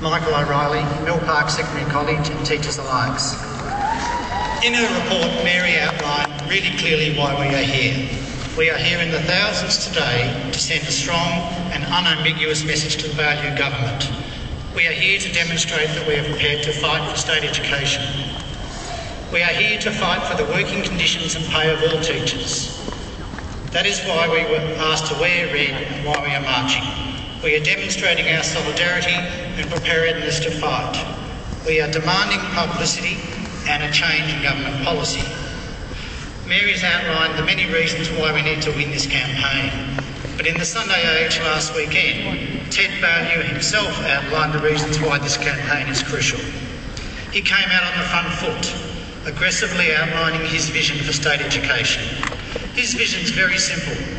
Michael O'Reilly, Mill Park Secondary College and teachers alike. In her report, Mary outlined really clearly why we are here. We are here in the thousands today to send a strong and unambiguous message to the Baillieu government. We are here to demonstrate that we are prepared to fight for state education. We are here to fight for the working conditions and pay of all teachers. That is why we were asked to wear red and why we are marching. We are demonstrating our solidarity and preparedness to fight. We are demanding publicity and a change in government policy. Mary has outlined the many reasons why we need to win this campaign. But in the Sunday Age last weekend, Ted Baillieu himself outlined the reasons why this campaign is crucial. He came out on the front foot, aggressively outlining his vision for state education. His vision is very simple.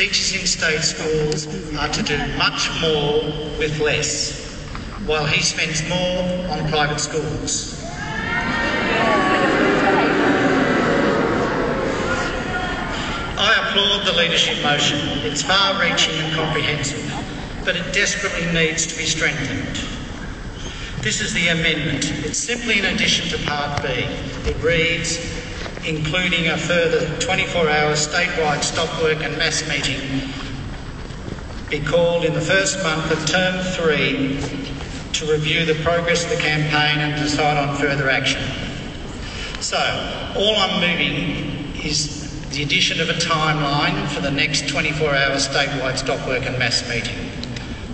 Teachers in state schools are to do much more with less, while he spends more on private schools. I applaud the leadership motion. It's far reaching and comprehensive, but it desperately needs to be strengthened. This is the amendment. It's simply an addition to Part B. It reads, including a further 24-hour statewide stop work and mass meeting be called in the first month of term three to review the progress of the campaign and decide on further action. So, all I'm moving is the addition of a timeline for the next 24-hour statewide stop work and mass meeting.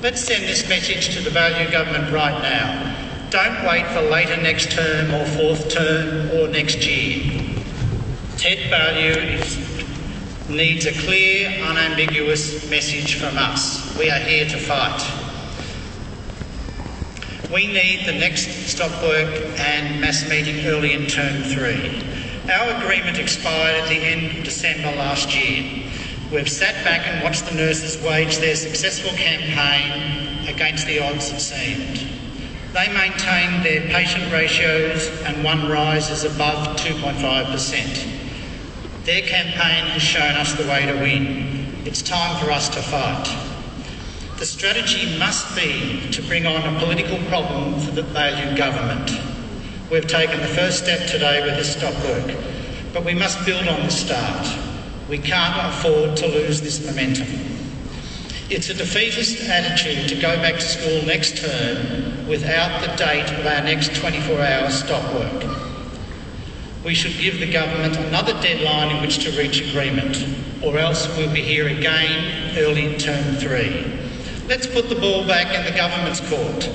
Let's send this message to the Baillieu government right now. Don't wait for later next term or fourth term or next year. Ted Baillieu needs a clear, unambiguous message from us. We are here to fight. We need the next stop work and mass meeting early in term three. Our agreement expired at the end of December last year. We've sat back and watched the nurses wage their successful campaign against the odds, it seemed. They maintained their patient ratios and one rise is above 2.5%. Their campaign has shown us the way to win. It's time for us to fight. The strategy must be to bring on a political problem for the Baillieu government. We've taken the first step today with this stop work, but we must build on the start. We can't afford to lose this momentum. It's a defeatist attitude to go back to school next term without the date of our next 24 hour stop work. We should give the government another deadline in which to reach agreement, or else we'll be here again early in term three. Let's put the ball back in the government's court.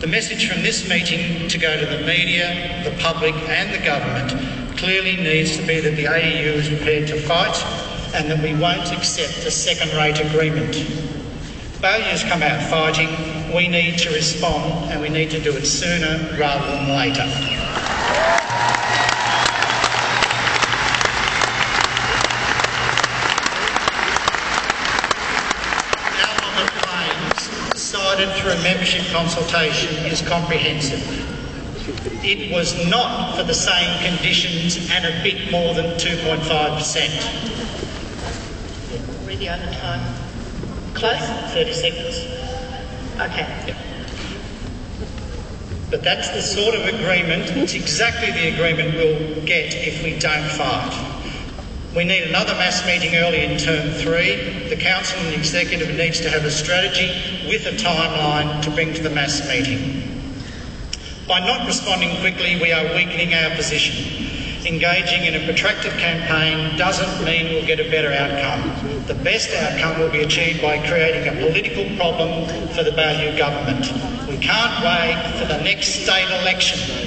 The message from this meeting to go to the media, the public, and the government clearly needs to be that the AEU is prepared to fight and that we won't accept a second rate agreement. Baillieu's come out fighting. We need to respond and we need to do it sooner rather than later. Decided through membership consultation is comprehensive. It was not for the same conditions and a bit more than 2.5%. Really over time. Close? 30 seconds. Okay. Yep. But that's the sort of agreement, it's exactly the agreement we'll get if we don't fight. We need another mass meeting early in term three. The council and the executive needs to have a strategy with a timeline to bring to the mass meeting. By not responding quickly, we are weakening our position. Engaging in a protracted campaign doesn't mean we'll get a better outcome. The best outcome will be achieved by creating a political problem for the Baillieu government. We can't wait for the next state election.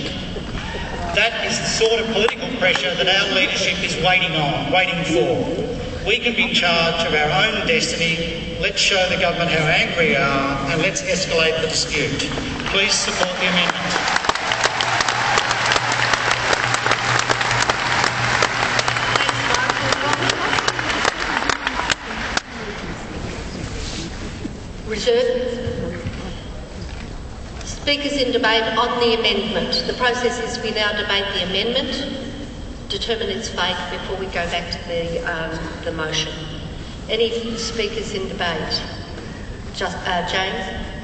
That is the sort of political pressure that our leadership is waiting on, waiting for. We can be in charge of our own destiny. Let's show the government how angry we are and let's escalate the dispute. Please support the amendment. Richard? Speakers in debate on the amendment. The process is we now debate the amendment, determine its fate before we go back to the, um, the motion. Any speakers in debate? Just, uh, James?